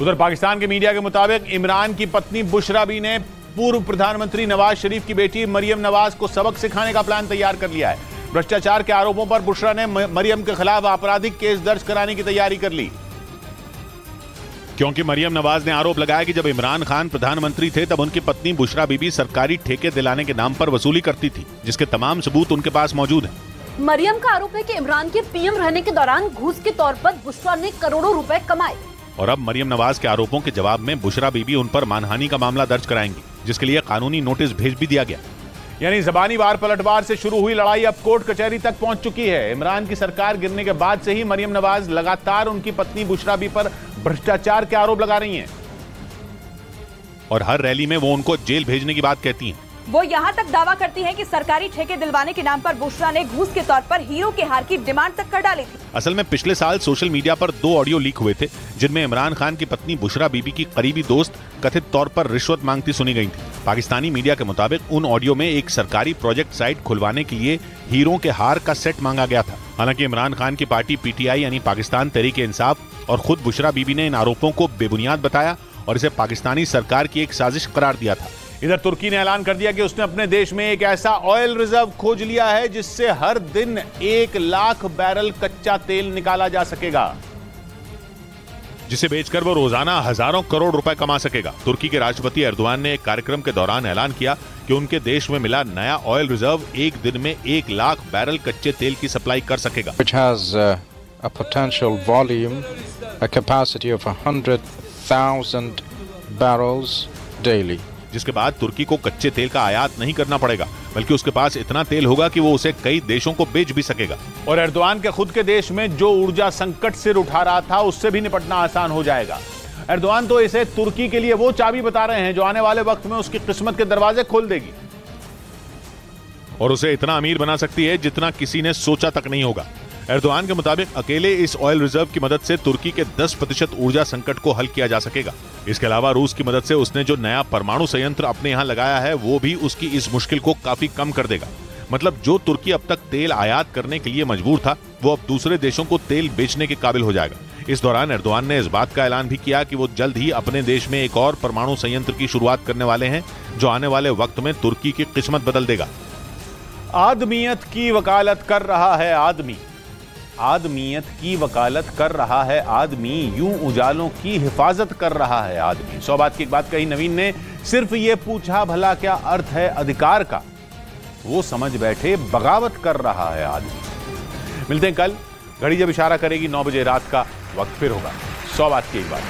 उधर पाकिस्तान के मीडिया के मुताबिक इमरान की पत्नी बुशरा बी ने पूर्व प्रधानमंत्री नवाज़ शरीफ की बेटी मरियम नवाज़ को सबक सिखाने का प्लान तैयार कर लिया है। भ्रष्टाचार के आरोपों पर बुशरा ने मरियम के खिलाफ आपराधिक केस दर्ज कराने की तैयारी कर ली। क्योंकि मरियम नवाज़ ने आरोप लगाया कि जब इमरान खान प्रधानमंत्री थे, तब उनकी पत्नी बुशरा बीबी सरकारी ठेके दिलाने के नाम पर वसूली करती थी, जिसके तमाम सबूत उनके पास मौजूद हैं। मरियम का आरोप है कि इमरान के पीएम रहने के दौरान घूस के तौर पर बुशरा ने करोड़ों रुपए कमाए। और अब मरियम नवाज़ के आरोपों के जवाब में बुशरा बीबी उन पर मानहानि का मामला दर्ज कराएँगी जिसके लिए कानूनी नोटिस भेज भी दिया गया। यानी जबानी वार पलटवार से शुरू हुई लड़ाई अब कोर्ट कचहरी तक पहुँच चुकी है। इमरान की सरकार गिरने के बाद से ही मरियम नवाज़ लगातार उनकी पत्नी बुशरा बी पर भ्रष्टाचार के आरोप लगा रही हैं। और हर रैली में वो उनको जेल भेजने की बात कहती हैं। वो यहाँ तक दावा करती है कि सरकारी ठेके दिलवाने के नाम पर बुशरा ने घूस के तौर पर हीरो के हार की डिमांड तक कर डाली थी। असल में पिछले साल सोशल मीडिया पर दो ऑडियो लीक हुए थे, जिनमें इमरान खान की पत्नी बुशरा बीबी की करीबी दोस्त कथित तौर पर रिश्वत मांगती सुनी गई थी। पाकिस्तानी मीडिया के मुताबिक उन ऑडियो में एक सरकारी प्रोजेक्ट साइट खुलवाने के लिए हीरो के हार का सेट मांगा गया था। हालाँकि इमरान खान की पार्टी पीटीआई यानी पाकिस्तान तहरीक इंसाफ और खुद बुशरा बीबी ने इन आरोपों को बेबुनियाद बताया और इसे पाकिस्तानी सरकार की एक साजिश करार दिया था। इधर तुर्की ने ऐलान कर दिया कि उसने अपने देश में एक ऐसा ऑयल रिज़र्व खोज लिया है जिससे हर दिन एक लाख बैरल कच्चा तेल निकाला जा सकेगा। जिसे बेचकर वो रोज़ाना हज़ारों करोड़ रुपए कमा सकेगा। तुर्की के राष्ट्रपति एर्दोआन ने एक कार्यक्रम के दौरान ऐलान किया कि उनके देश में मिला नया ऑयल रिज़र्व एक दिन में एक लाख बैरल कच्चे तेल की सप्लाई कर सकेगा। Which has uh, a potential volume, a capacity of 100,000 barrels daily. जिसके बाद तुर्की को कच्चे तेल का आयात नहीं करना पड़ेगा बल्कि उसके पास इतना तेल होगा कि वो उसे कई देशों को बेच भी सकेगा। और एर्दोआन के खुद के देश में जो ऊर्जा संकट सिर उठा रहा था उससे भी निपटना आसान हो जाएगा। एर्दोआन तो इसे तुर्की के लिए वो चाबी बता रहे हैं जो आने वाले वक्त में उसकी किस्मत के दरवाजे खोल देगी। और उसे इतना अमीर बना सकती है जितना किसी ने सोचा तक नहीं होगा। एर्दोआन के मुताबिक अकेले इस ऑयल रिज़र्व की मदद से तुर्की के 10 प्रतिशत ऊर्जा संकट को हल किया जा सकेगा। इसके अलावा रूस की मदद से उसने जो नया परमाणु संयंत्र अपने यहाँ लगाया है, वो भी उसकी इस मुश्किल को काफ़ी कम कर देगा। मतलब जो तुर्की अब तक तेल आयात करने के लिए मजबूर था, वो अब दूसरे देशों को तेल बेचने के काबिल हो जाएगा। इस दौरान एर्दोआन ने इस बात का ऐलान भी किया कि वो जल्द ही अपने देश में एक और परमाणु संयंत्र की शुरुआत करने वाले हैं, जो आने वाले वक्त में तुर्की की किस्मत बदल देगा। आदमियत की वकालत कर रहा है आदमी। आदमियत की वकालत कर रहा है आदमी, यूँ उजालों की हिफाजत कर रहा है आदमी। सौ बात की एक बात कही नवीन ने, सिर्फ़ ये पूछा भला क्या अर्थ है अधिकार का? वो समझ बैठे बगावत कर रहा है आदमी। मिलते हैं कल, घड़ी जब इशारा करेगी नौ बजे रात का, वक्त फिर होगा। सौ बात की एक बात